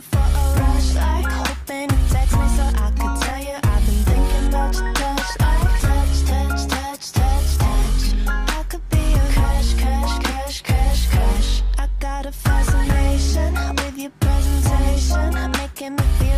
for a rush like hoping text me so I could tell you I've been your touch like touch, touch, touch, touch, touch. I could be your crush, crush, crush, crush, crush. I got a fascination with your presentation, making me.